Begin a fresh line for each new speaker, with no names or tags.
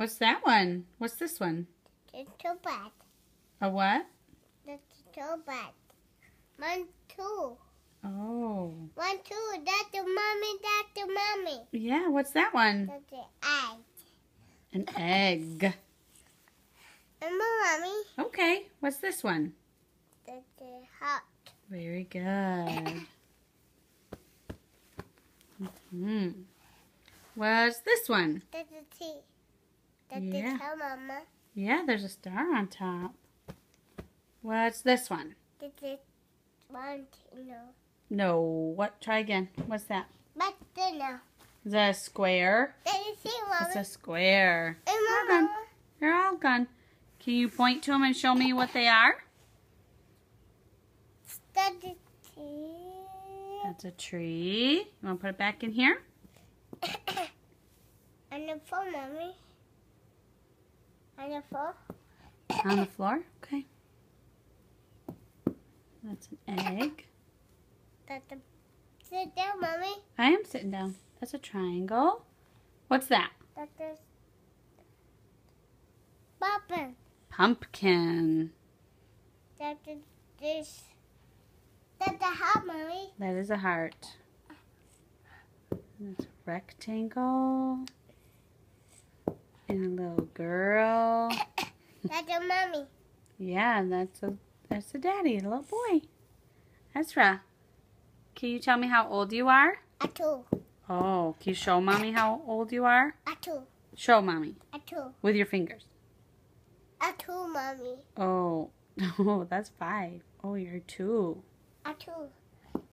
What's that one? What's this one?
Too bad.
A what?
That's too bad. One, two.
Oh.
One, two. That's the mommy. That's the mommy.
Yeah, what's that one?
That's the egg.
An egg.
And my mommy.
Okay, what's this one?
That's the heart.
Very good. hmm What's this one?
That's the T. That's
Yeah.
the tail, mama.
Yeah, there's a star on top. What's this one?
The one, two, no.
No. What? Try again. What's that?
But then now.
Is that a square?
The
It's a square. Hold on. They're all gone. Can you point to them and show me what they are?
That's the T.
That's a tree. You want to put it back in here?
and the phone, mommy. The phone.
On the floor? Okay. That's an egg.
That's the sit down, mommy.
I am sitting down. That's a triangle. What's that?
That's the Papa.
Pumpkin.
That's the this. That's the heart, mommy.
That is a heart. That's a rectangle. And a little girl.
That's a mommy.
Yeah, that's a that's a daddy, a little boy. Ezra. Can you tell me how old you are?
A two.
Oh, can you show mommy how old you are?
A two.
Show mommy
A two.
with your fingers.
A two, mommy.
Oh, oh, that's five. Oh, you're two.
A two.